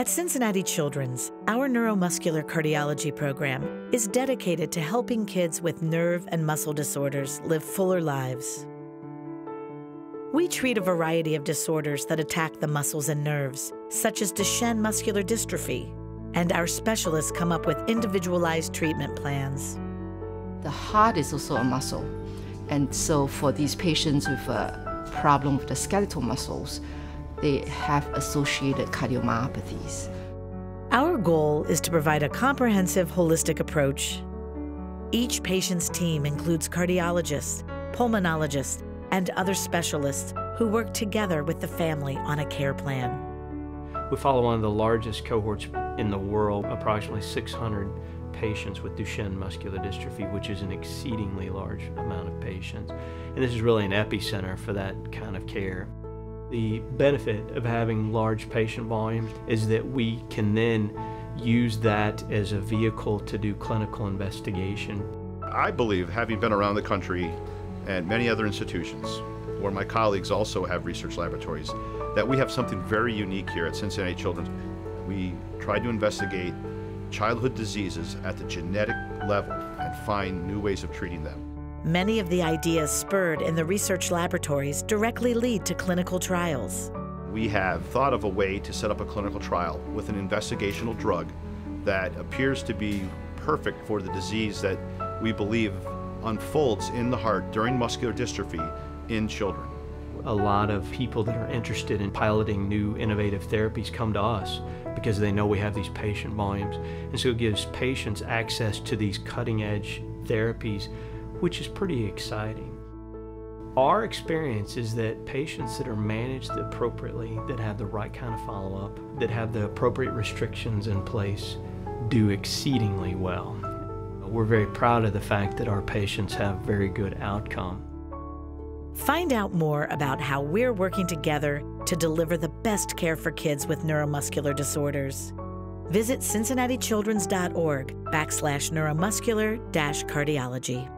At Cincinnati Children's, our neuromuscular cardiology program is dedicated to helping kids with nerve and muscle disorders live fuller lives. We treat a variety of disorders that attack the muscles and nerves, such as Duchenne muscular dystrophy, and our specialists come up with individualized treatment plans. The heart is also a muscle, and so for these patients with a problem with the skeletal muscles, they have associated cardiomyopathies. Our goal is to provide a comprehensive, holistic approach. Each patient's team includes cardiologists, pulmonologists, and other specialists who work together with the family on a care plan. We follow one of the largest cohorts in the world, approximately 600 patients with Duchenne muscular dystrophy, which is an exceedingly large amount of patients. And this is really an epicenter for that kind of care. The benefit of having large patient volumes is that we can then use that as a vehicle to do clinical investigation. I believe, having been around the country and many other institutions where my colleagues also have research laboratories, that we have something very unique here at Cincinnati Children's. We try to investigate childhood diseases at the genetic level and find new ways of treating them. Many of the ideas spurred in the research laboratories directly lead to clinical trials. We have thought of a way to set up a clinical trial with an investigational drug that appears to be perfect for the disease that we believe unfolds in the heart during muscular dystrophy in children. A lot of people that are interested in piloting new innovative therapies come to us because they know we have these patient volumes. And so it gives patients access to these cutting edge therapies, which is pretty exciting. Our experience is that patients that are managed appropriately, that have the right kind of follow up, that have the appropriate restrictions in place, do exceedingly well. We're very proud of the fact that our patients have very good outcome. Find out more about how we're working together to deliver the best care for kids with neuromuscular disorders. Visit cincinnatichildrens.org backslash neuromuscular dash cardiology.